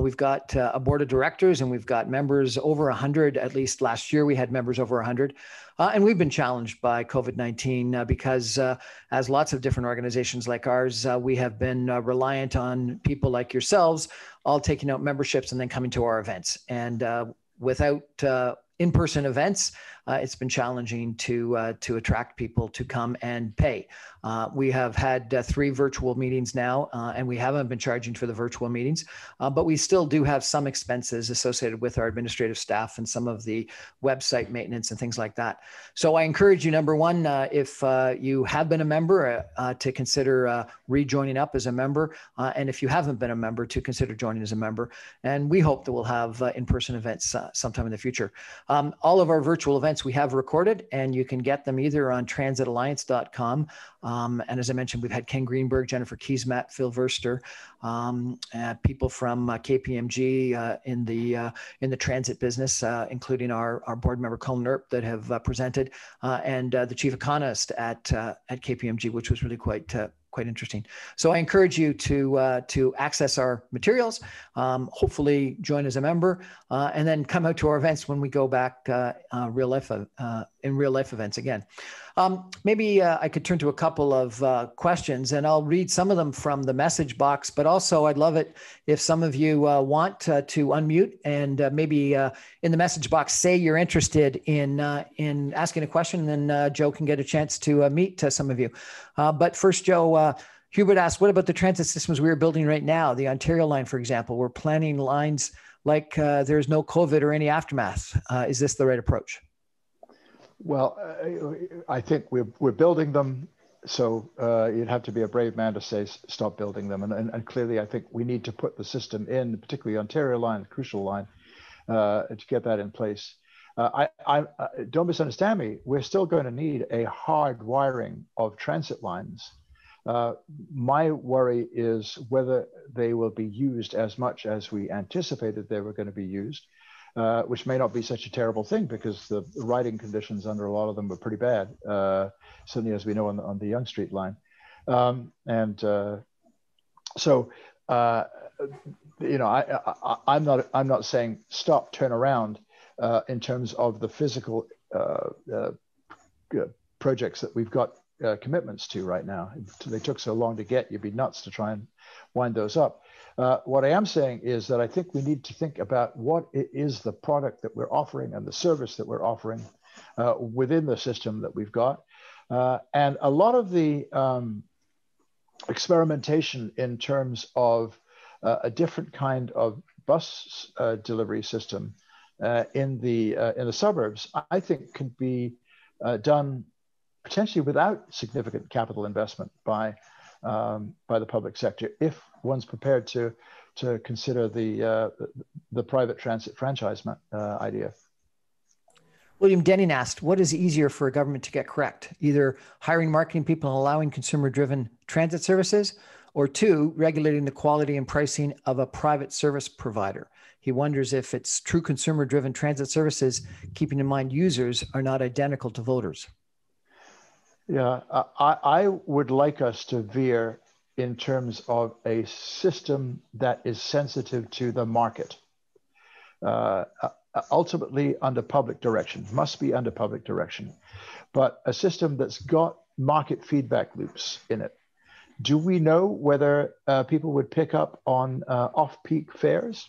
B: we've got a board of directors and we've got members over 100, at least last year we had members over 100. Uh, and we've been challenged by COVID 19 uh, because, uh, as lots of different organizations like ours, uh, we have been uh, reliant on people like yourselves all taking out memberships and then coming to our events. And uh, without in person events, uh, it's been challenging to uh, to attract people to come and pay. Uh, we have had uh, three virtual meetings now, uh, and we haven't been charging for the virtual meetings, but we still do have some expenses associated with our administrative staff and some of the website maintenance and things like that. So I encourage you, number one, if you have been a member, to consider rejoining up as a member, and if you haven't been a member, to consider joining as a member. And we hope that we'll have in-person events sometime in the future. Um, all of our virtual events we have recorded, and you can get them either on transitalliance.com. Um, and as I mentioned, we've had Ken Greenberg, Jennifer Keesmaat, Phil Verster, um, uh, people from uh, KPMG uh, in the uh, in the transit business, uh, including our, our board member Colin that have uh, presented, and the chief economist at at KPMG, which was really quite quite interesting. So I encourage you to uh, to access our materials. Um, hopefully, join as a member, uh, and then come out to our events when we go back uh, uh real life uh, in real life events again. Um, maybe uh, I could turn to a couple of questions, and I'll read some of them from the message box. But also, I'd love it if some of you want to unmute and maybe in the message box say you're interested in in asking a question, and then Joe can get a chance to meet some of you. but first, Joe. Uh, Hubert asked, what about the transit systems we are building right now? The Ontario line, for example, we're planning lines like uh, there's no COVID or any aftermath. Uh, is this the right approach?
A: Well, uh, I think we're, we're building them. So uh, you'd have to be a brave man to say stop building them. And, and, and, clearly, I think we need to put the system in, particularly Ontario line, the crucial line, uh, to get that in place. I, I don't misunderstand me. We're still going to need a hard wiring of transit lines uh, my worry is whether they will be used as much as we anticipated they were going to be used, uh, which may not be such a terrible thing because the riding conditions under a lot of them were pretty bad, uh, certainly as we know on the, on the Yonge Street line. Um, and uh, so, uh, you know, I, am not I'm not saying stop, turn around in terms of the physical projects that we've got uh, commitments to right now. They took so long to get, you'd be nuts to try and wind those up. Uh, what I am saying is that I think we need to think about what is the product that we're offering and the service that we're offering uh, within the system that we've got. Uh, and a lot of the um, experimentation in terms of uh, a different kind of bus uh, delivery system in the in the suburbs, I think can be done potentially without significant capital investment by um, by the public sector if one's prepared to to consider the uh, the private transit franchise uh, idea.
B: William Denning asked, "What is easier for a government to get correct? Either hiring marketing people and allowing consumer-driven transit services, or two, regulating the quality and pricing of a private service provider." He wonders if it's true consumer-driven transit services, keeping in mind users are not identical to voters.
A: Yeah, I, I would like us to veer in terms of a system that is sensitive to the market. Uh, uh, ultimately, under public direction, must be under public direction, but a system that's got market feedback loops in it. Do we know whether uh, people would pick up on uh, off peak fares?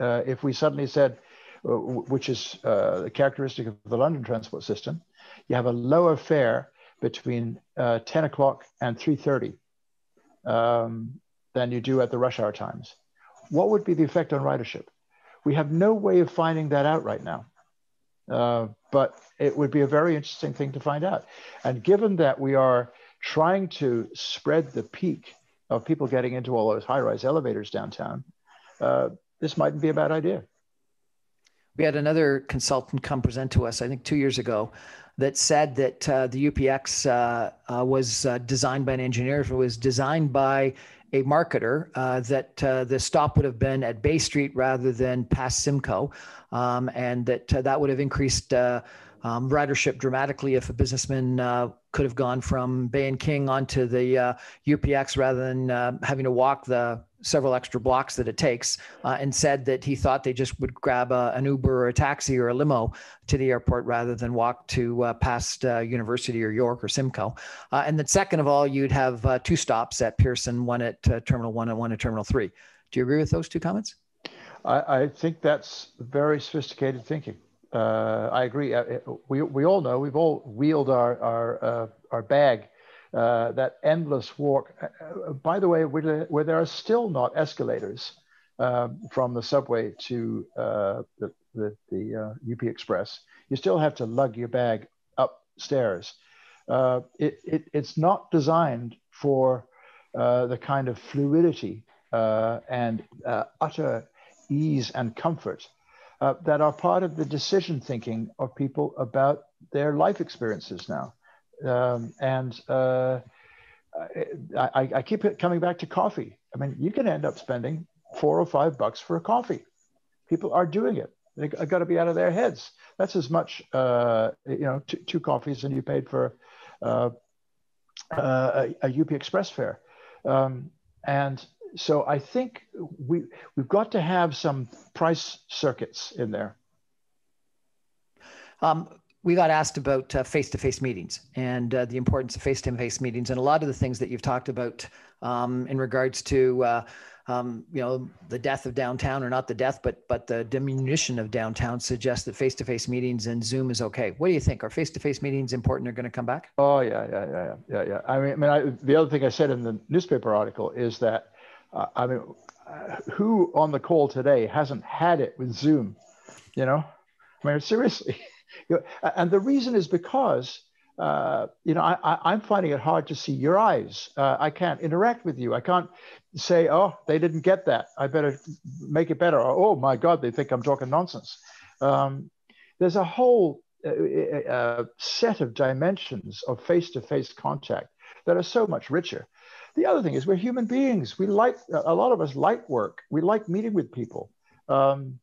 A: Uh, if we suddenly said, uh, which is the characteristic of the London transport system, you have a lower fare between uh, 10 o'clock and 3.30 um, than you do at the rush hour times. What would be the effect on ridership? We have no way of finding that out right now. Uh, but it would be a very interesting thing to find out. And given that we are trying to spread the peak of people getting into all those high rise elevators downtown, uh, this mightn't be a bad idea.
B: We had another consultant come present to us, I think two years ago, that said that uh, the UPX uh, uh, was uh, designed by an engineer. It was designed by a marketer uh, that uh, the stop would have been at Bay Street rather than past Simcoe, um, and that that would have increased um, ridership dramatically if a businessman could have gone from Bay and King onto the UPX rather than having to walk the several extra blocks that it takes, uh, and said that he thought they just would grab a, an Uber or a taxi or a limo to the airport rather than walk to uh, past uh, University or York or Simcoe. Uh, and then, second of all, you'd have uh, two stops at Pearson, one at uh, Terminal One and one at Terminal Three. Do you agree with those two comments?
A: I, I think that's very sophisticated thinking. I agree. we, we all know we've all wheeled our our our bag uh, that endless walk. Uh, uh, by the way, where, where, there are still not escalators um, from the subway to uh, the, the, the UP uh, Express, you still have to lug your bag upstairs. It, it, it's not designed for the kind of fluidity and utter ease and comfort that are part of the decision thinking of people about their life experiences now. Um, and uh, I, I, keep coming back to coffee. I mean, you can end up spending four or five bucks for a coffee. People are doing it. They got to be out of their heads. That's as much, uh, you know, two, two, coffees than you paid for uh, uh a, a, UP Express fare. Um, and so I think we we've got to have some price circuits in there.
B: Um, we got asked about uh, face-to-face meetings and uh, the importance of face-to-face meetings and a lot of the things that you've talked about um, in regards to uh, um, you know the death of downtown or not the death but but the diminution of downtown suggests that face-to-face meetings and zoom is okay. What do you think? Are face-to-face meetings important are going to come back?
A: Oh yeah yeah yeah yeah yeah. I mean, I mean I, the other thing i said in the newspaper article is that uh, i mean uh, who on the call today hasn't had it with zoom you know? I mean seriously You know, and the reason is because uh, you know I, am finding it hard to see your eyes. Uh, I can't interact with you. I can't say, "Oh, they didn't get that. I better make it better." Or, "Oh my God, they think I'm talking nonsense." Um, there's a whole uh, uh, uh set of dimensions of face-to-face contact that are so much richer. The other thing is we're human beings. We like a lot of us like work. We like meeting with people. Um,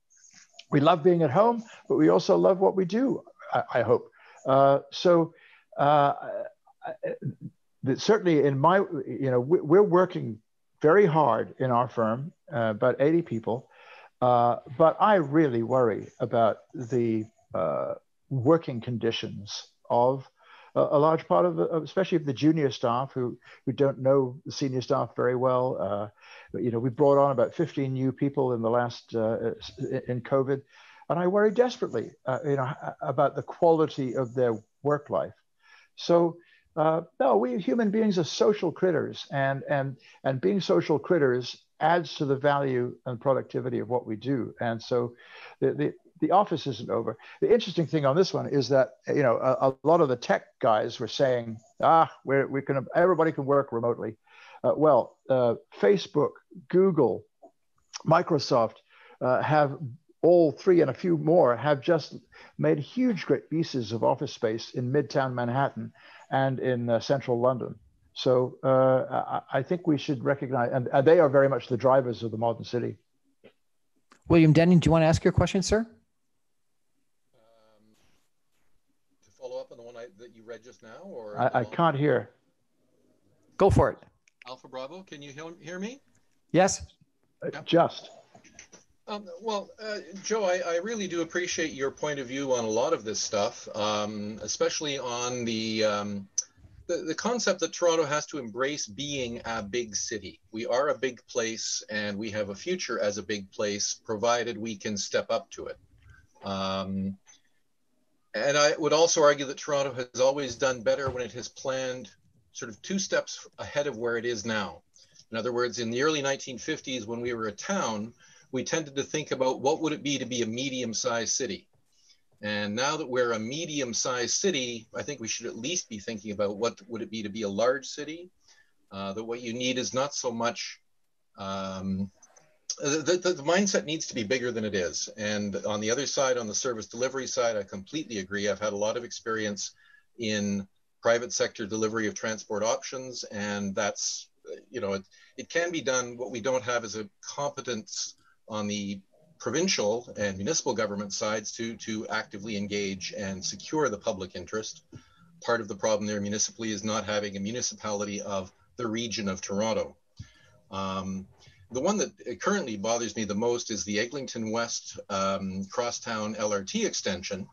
A: we love being at home, but we also love what we do. I, I hope. Uh, so uh, certainly in my, you know, we're working very hard in our firm, uh, about 80 people, uh, but I really worry about the uh, working conditions of a, large part of, especially of the junior staff who who don't know the senior staff very well. Uh, you know, we brought on about 15 new people in the last uh, in COVID, and I worry desperately, uh, you know, about the quality of their work life. So. Uh, no, we human beings are social critters, and and and being social critters adds to the value and productivity of what we do. And so, the, the the office isn't over. The interesting thing on this one is that you know a, a lot of the tech guys were saying, ah, we're, we can everybody can work remotely. Uh, well, uh, Facebook, Google, Microsoft uh, have all three and a few more have just made huge great pieces of office space in Midtown Manhattan and in uh, central London. So uh, I, I, think we should recognize, and, and they are very much the drivers of the modern city.
B: William Denning, do you want to ask your question, sir?
C: That just now, or
A: I, I can't hear.
B: Go for it.
C: Alpha Bravo, can you hear me?
B: Yes.
A: Uh, just.
C: Um, well, uh, Joe, I, I, really do appreciate your point of view on a lot of this stuff, um, especially on the, um, the, the concept that Toronto has to embrace being a big city. We are a big place, and we have a future as a big place, provided we can step up to it. And I would also argue that Toronto has always done better when it has planned sort of two steps ahead of where it is now. In other words, in the early 1950s, when we were a town, we tended to think about what would it be to be a medium-sized city. And now that we're a medium-sized city, I think we should at least be thinking about what would it be to be a large city. Uh, that what you need is not so much um, the, the, the, mindset needs to be bigger than it is. And on the other side, on the service delivery side, I completely agree. I've had a lot of experience in private sector delivery of transport options, and that's you know, it, it can be done. What we don't have is a competence on the provincial and municipal government sides to, to actively engage and secure the public interest. Part of the problem there municipally is not having a municipality of the region of Toronto. Um, the one that currently bothers me the most is the Eglinton West um, Crosstown LRT extension,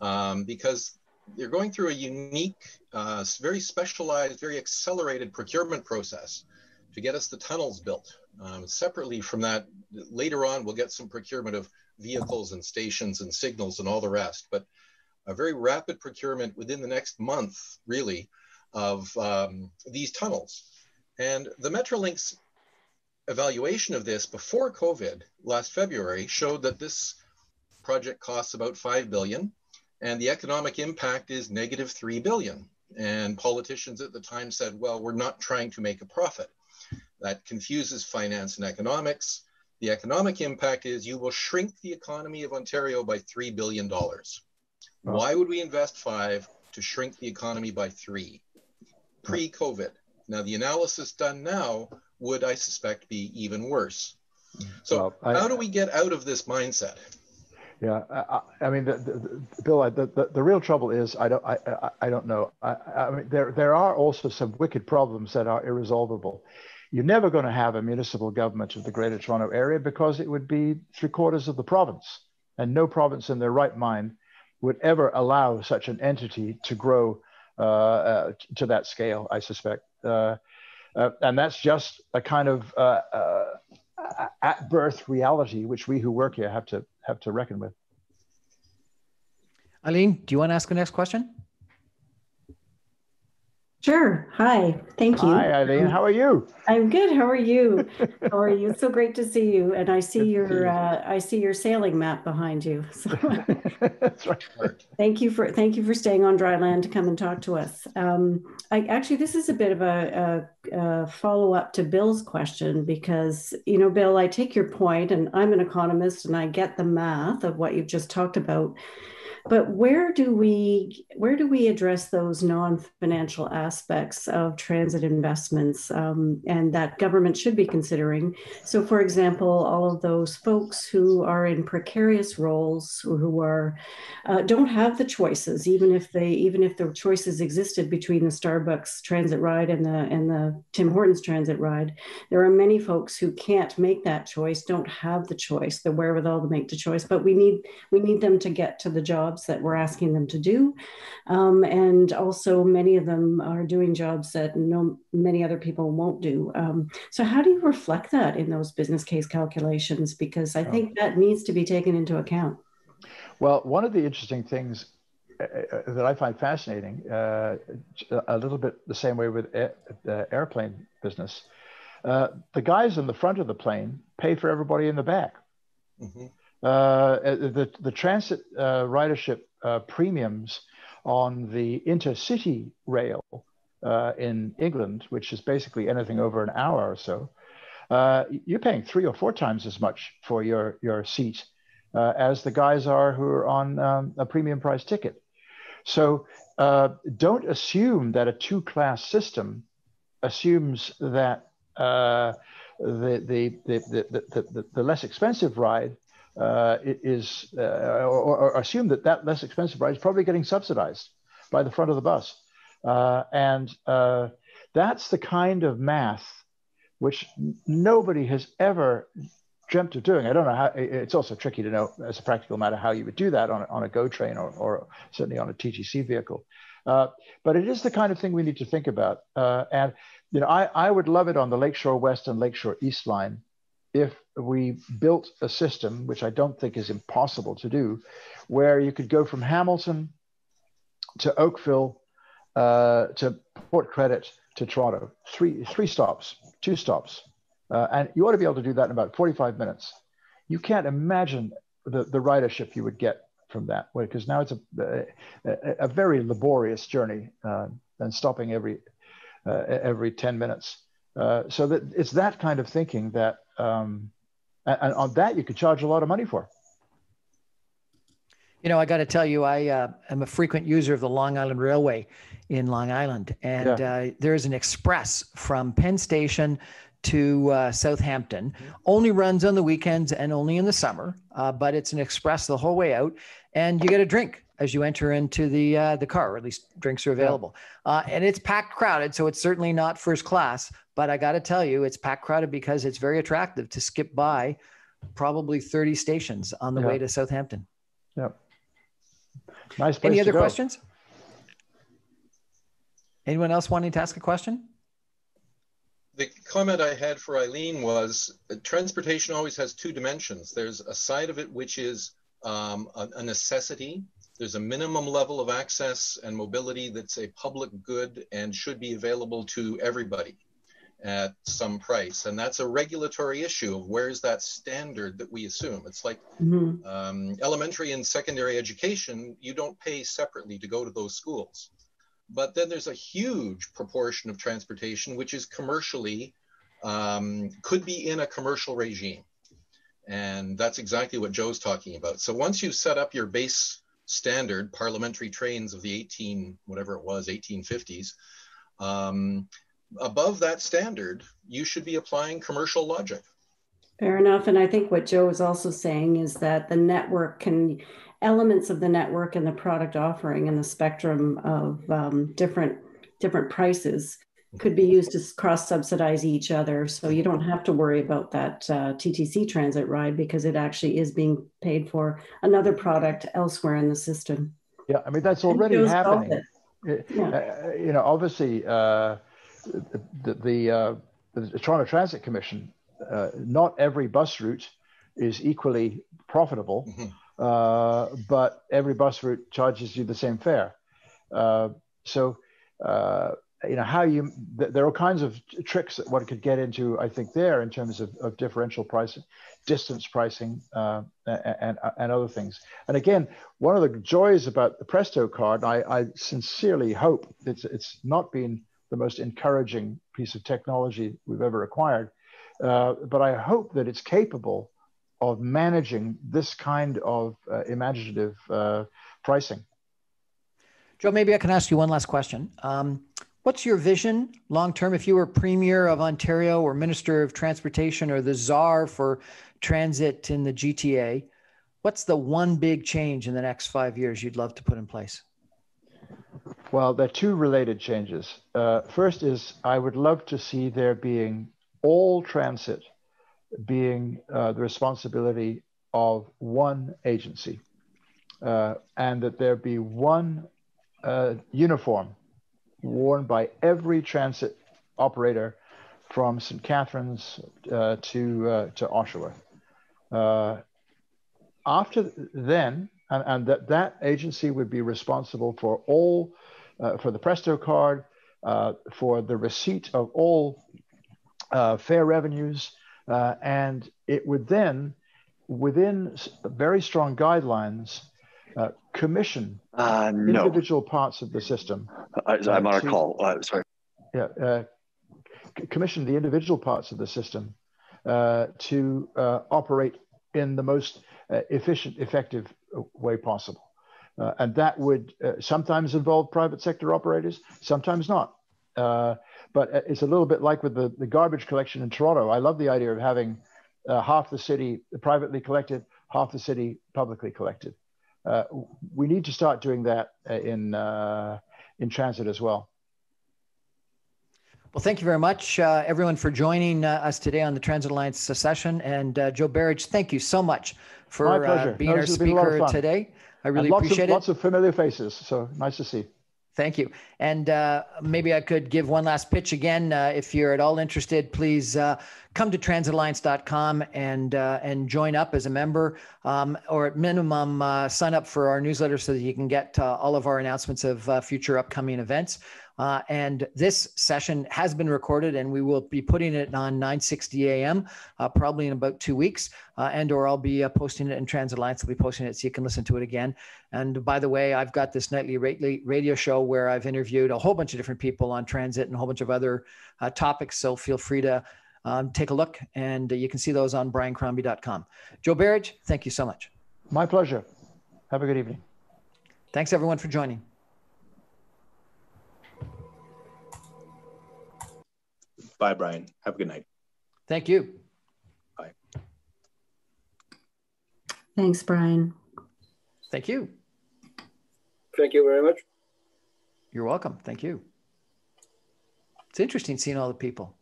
C: um, because they're going through a unique, uh, very specialized, very accelerated procurement process to get us the tunnels built. Um, separately from that, later on, we'll get some procurement of vehicles and stations and signals and all the rest, but a very rapid procurement within the next month, really, of um, these tunnels. And the Metrolinx evaluation of this before COVID last February showed that this project costs about 5 billion and the economic impact is negative 3 billion. And politicians at the time said, well, we're not trying to make a profit. That confuses finance and economics. The economic impact is you will shrink the economy of Ontario by $3 billion. Why would we invest five to shrink the economy by three pre COVID? Now, the analysis done now would, I suspect, be even worse. So, well, I, how do we get out of this mindset?
A: Yeah, I, I mean, the, the, Bill, the, the, the, real trouble is I don't I, I, I don't know. I, I mean, there there are also some wicked problems that are irresolvable. You're never going to have a municipal government of the Greater Toronto Area because it would be three quarters of the province, and no province in their right mind would ever allow such an entity to grow uh, uh, to that scale. I suspect. Uh, uh, and that's just a kind of uh, uh, at birth reality, which we who work here have to have to reckon with.
B: Eileen, do you want to ask the next question?
D: Sure. Hi. Thank you.
A: Hi, Eileen. How are you?
D: I'm good. How are you? How are you? It's so great to see you. And I see your uh, I see your sailing map behind you. So That's right. Thank you for thank you for staying on dry land to come and talk to us. Um, I actually this is a bit of a, a, a follow up to Bill's question because you know, Bill, I take your point, and I'm an economist, and I get the math of what you've just talked about but where do we where do we address those non-financial aspects of transit investments um, and that government should be considering? So for example all of those folks who are in precarious roles who are uh, don't have the choices even if they even if the choices existed between the starbucks transit ride and the and the tim hortons transit ride there are many folks who can't make that choice don't have the choice the wherewithal to make the choice. But we need we need them to get to the jobs jobs that we're asking them to do. Um, and also, many of them are doing jobs that no, many other people won't do. Um, so, how do you reflect that in those business case calculations? Because I think that needs to be taken into account.
A: Well, one of the interesting things uh, uh that I find fascinating, uh, a little bit the same way with air, the airplane business, uh, the guys in the front of the plane pay for everybody in the back. Mm-hmm. Uh, uh, the, the transit uh, ridership premiums on the intercity rail in England, which is basically anything over an hour or so, you're paying three or four times as much for your, your seat uh, as the guys are who are on um, a premium price ticket. So uh, don't assume that a two class system assumes that uh, the, the, the, the, the, the, less expensive ride uh, is, uh, or, or, assume that that less expensive ride is probably getting subsidized by the front of the bus. Uh, and uh, that's the kind of math which nobody has ever dreamt of doing. I don't know how, it's also tricky to know as a practical matter how you would do that on a, on a GO train or, or certainly on a TTC vehicle. Uh, but it is the kind of thing we need to think about. Uh, and, you know, I, I would love it on the Lakeshore West and Lakeshore East line if we built a system, which I don't think is impossible to do, where you could go from Hamilton to Oakville uh, to Port Credit to Toronto, three three stops, two stops, uh, and you ought to be able to do that in about 45 minutes. You can't imagine the, the ridership you would get from that, because now it's a, a, a, very laborious journey uh, and stopping every uh, every 10 minutes. Uh, so that it's that kind of thinking that um, and on that you could charge a lot of money for.
B: You know, I got to tell you, I uh, am a frequent user of the Long Island Railway in Long Island, and yeah. uh, there is an express from Penn Station to uh, Southampton. Mm-hmm. Only runs on the weekends and only in the summer, uh, but it's an express the whole way out, and you get a drink as you enter into the uh, the car, or at least drinks are available. Yeah. Uh, and it's packed crowded, so it's certainly not first class. But I got to tell you, it's packed crowded because it's very attractive to skip by probably 30 stations on the yeah. way to Southampton.
A: Yep. Nice
B: Any other questions? Anyone else wanting to ask a question?
C: The comment I had for Eileen was uh, transportation always has two dimensions. There's a side of it which is um, a, a necessity. There's a minimum level of access and mobility that's a public good and should be available to everybody at some price. And that's a regulatory issue of where's that standard that we assume. It's like mm-hmm. um, elementary and secondary education, you don't pay separately to go to those schools. But then there's a huge proportion of transportation which is commercially, um, could be in a commercial regime. And that's exactly what Joe's talking about. So once you set up your base standard, parliamentary trains of the 18, whatever it was, 1850s, um, above that standard, you should be applying commercial logic.
D: Fair enough. And I think what Joe is also saying is that the network can, elements of the network and the product offering and the spectrum of um, different different prices could be used to cross subsidize each other. So you don't have to worry about that uh, TTC transit ride because it actually is being paid for another product elsewhere in the system.
A: Yeah, I mean, that's already happening. Yeah. Uh, you know, obviously, uh, the the, uh, the Toronto Transit Commission, uh, not every bus route is equally profitable, mm-hmm. uh, but every bus route charges you the same fare. Uh, so uh, you know how you there are kinds of tricks that one could get into i think there in terms of, of differential pricing distance pricing uh, and, and other things and again one of the joys about the presto card i, I sincerely hope it's it's not been the most encouraging piece of technology we've ever acquired. Uh, but I hope that it's capable of managing this kind of uh, imaginative uh, pricing.
B: Joe, maybe I can ask you one last question. Um, what's your vision long term if you were Premier of Ontario or Minister of Transportation or the czar for transit in the GTA? What's the one big change in the next five years you'd love to put in place?
A: Well, there are two related changes. Uh, first is I would love to see there being all transit being uh, the responsibility of one agency, uh, and that there be one uh, uniform worn by every transit operator from St. Catharines uh, to uh, to Oshawa. after then, and, and that that agency would be responsible for all uh, for the Presto card, uh, for the receipt of all uh, fare revenues, uh, and it would then, within very strong guidelines, uh, commission
E: no.
A: individual parts of the system.
E: I'm on a call. sorry.
A: Yeah, commission the individual parts of the system to operate in the most efficient, effective way possible. Uh, and that would uh, sometimes involve private sector operators, sometimes not. Uh, but uh, it's a little bit like with the, the garbage collection in Toronto. I love the idea of having uh, half the city privately collected, half the city publicly collected. Uh, we need to start doing that in, in transit as well.
B: Well, thank you very much, uh, everyone, for joining uh, us today on the Transit Alliance session. And uh, Joe Berridge, thank you so much for being no, our speaker today. I really appreciate
A: of,
B: it.
A: Lots of familiar faces. So nice to see.
B: Thank you. And uh, maybe I could give one last pitch again. Uh, if you're at all interested, please uh, come to transitalliance.com and uh, and join up as a member, um, or at minimum uh, sign up for our newsletter so that you can get uh, all of our announcements of future upcoming events. Uh, and this session has been recorded and we will be putting it on 960 a.m. Uh, probably in about two weeks. Uh, and or I'll be uh, posting it in Transit Alliance. I'll be posting it so you can listen to it again. And by the way, I've got this nightly radio show where I've interviewed a whole bunch of different people on transit and a whole bunch of other uh, topics. So feel free to um, take a look and you can see those on briancrombie.com. Joe Berridge, thank you so much.
A: My pleasure. Have a good evening.
B: Thanks everyone for joining.
F: Bye, Brian. Have a good night.
B: Thank you.
F: Bye.
D: Thanks, Brian.
B: Thank you.
G: Thank you very much.
B: You're welcome. Thank you. It's interesting seeing all the people.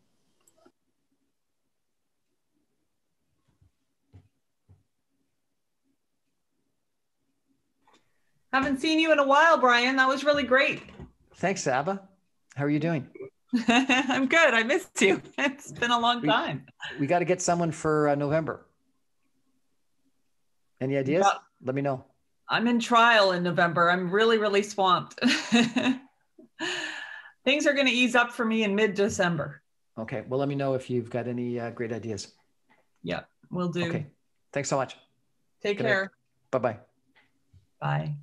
H: Haven't seen you in a while, Brian. That was really great.
B: Thanks, Saba. How are you doing?
H: I'm good. I missed you. It's been a long time.
B: We got to get someone for uh, November. Any ideas? Let me know.
H: I'm in trial in November. I'm really, really swamped. Things are going to ease up for me in mid December.
B: Okay. Well, let me know if you've got any uh, great ideas.
H: Yeah, we'll do.
B: Okay. Thanks so much.
H: Take
B: Good
H: care.
B: Bye bye.
H: Bye.